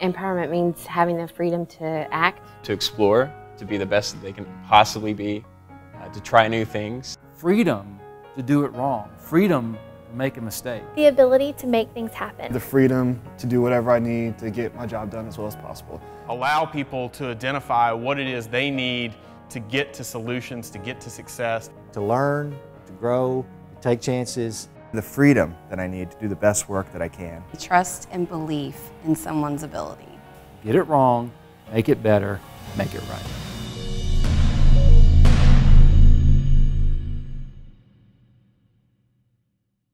Empowerment means having the freedom to act. To explore, to be the best that they can possibly be, uh, to try new things. Freedom to do it wrong. Freedom to make a mistake. The ability to make things happen. The freedom to do whatever I need to get my job done as well as possible. Allow people to identify what it is they need to get to solutions, to get to success. To learn, to grow, to take chances. The freedom that I need to do the best work that I can. Trust and belief in someone's ability. Get it wrong, make it better, make it right.